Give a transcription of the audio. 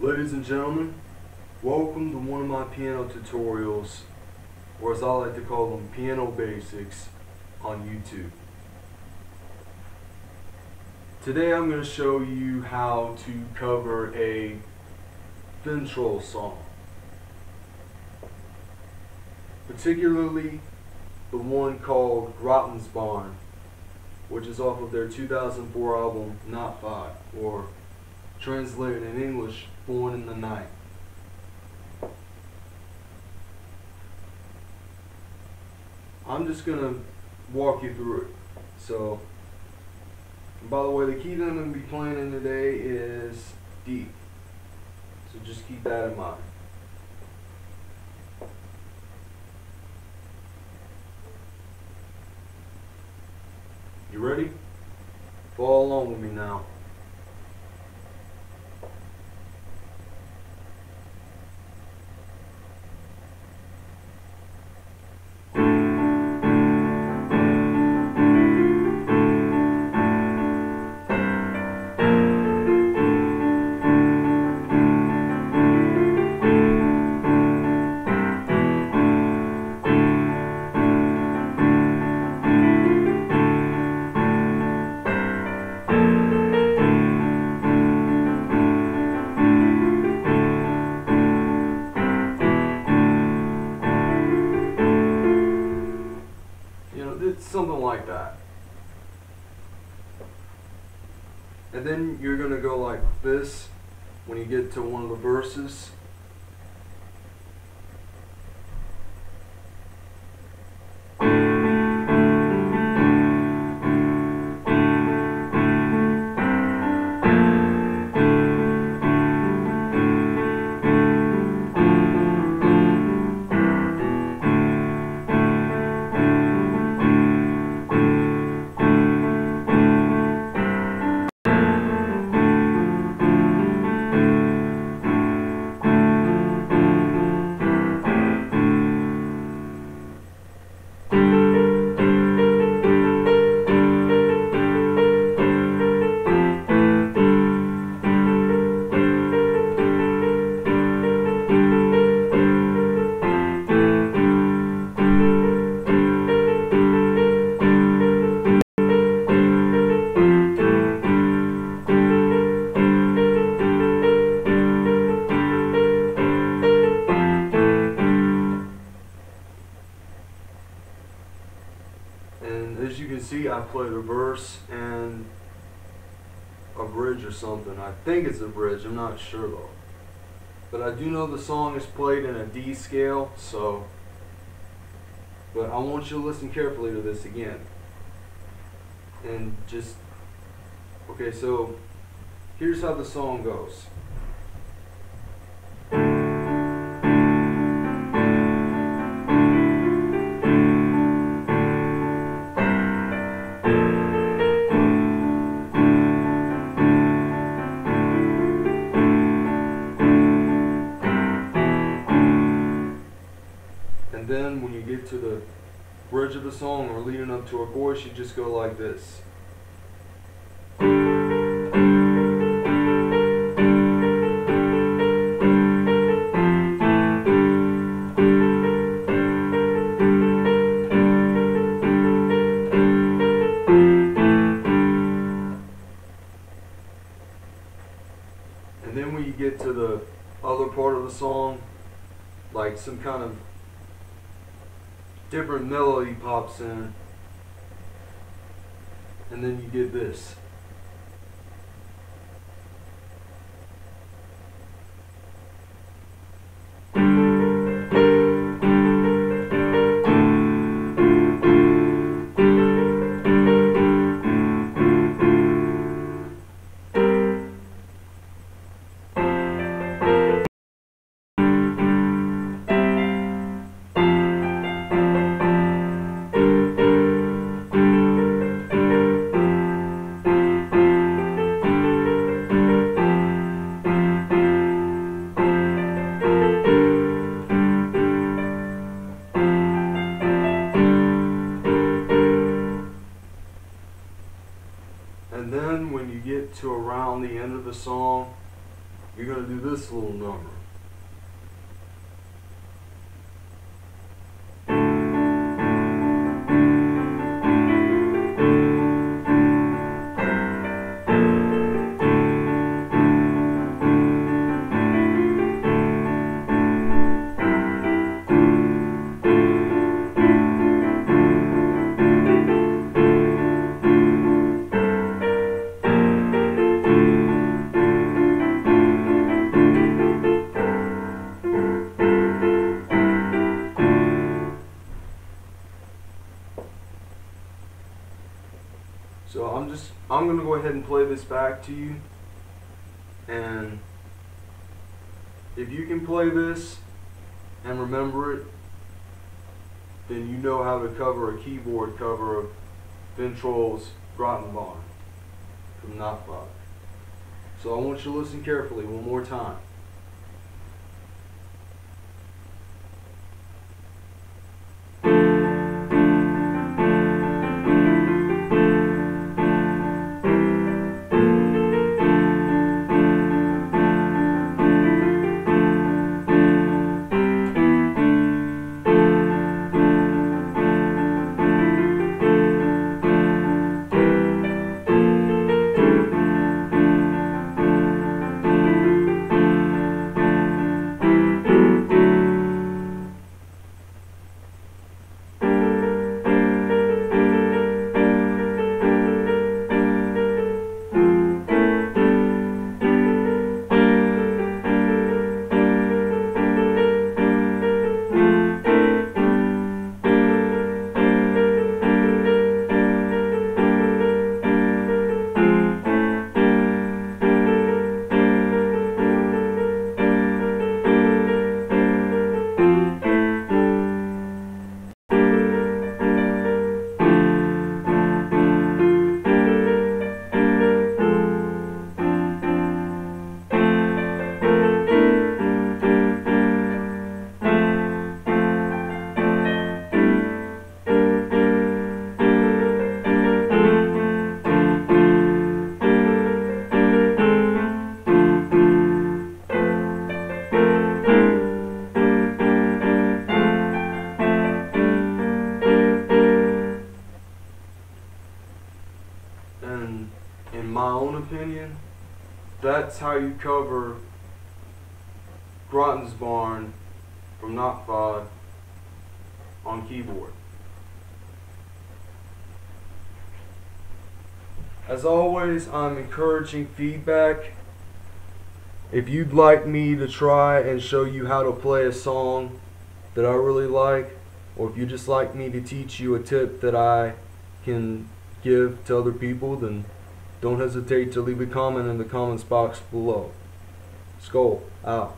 Ladies and gentlemen, welcome to one of my piano tutorials, or as I like to call them, piano basics on YouTube. Today I'm going to show you how to cover a Finntroll song. Particularly the one called Grottensbarn, which is off of their 2004 album Not Five, or translated in English, Born in the Night. I'm just gonna walk you through it. So, by the way, the key that I'm gonna be playing in today is D. So just keep that in mind. You ready? Follow along with me now. Something like that. And then you're going to go like this when you get to one of the verses. And as you can see, I played a verse and a bridge or something. I think it's a bridge, I'm not sure though. But I do know the song is played in a D scale, so. But I want you to listen carefully to this again. And just. Okay, so here's how the song goes. Bridge of the song or leading up to a chorus, you just go like this. And then when you get to the other part of the song, like some kind of different melody pops in, and then you get this. And then when you get to around the end of the song, you're going to do this little number. I'm gonna go ahead and play this back to you and if you can play this and remember it then you know how to cover a keyboard cover of Finntroll's Grottensbarn from Nachtwacht. So I want you to listen carefully one more time. That's how you cover Grottensbarn from Nachtwacht on keyboard. As always, I'm encouraging feedback. If you'd like me to try and show you how to play a song that I really like, or if you just like me to teach you a tip that I can give to other people, then don't hesitate to leave a comment in the comments box below. Skull out.